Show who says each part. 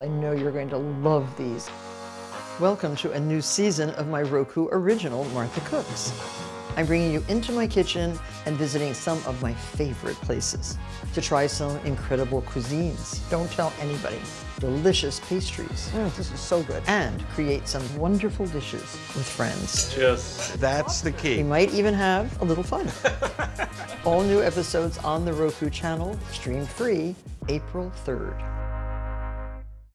Speaker 1: I know you're going to love these. Welcome to a new season of my Roku original Martha Cooks. I'm bringing you into my kitchen and visiting some of my favorite places to try some incredible cuisines. Don't tell anybody. Delicious pastries. Mm, this is so good. And create some wonderful dishes with friends.
Speaker 2: Cheers.
Speaker 3: That's the key.
Speaker 1: We might even have a little fun. All new episodes on the Roku channel, stream free April 3rd.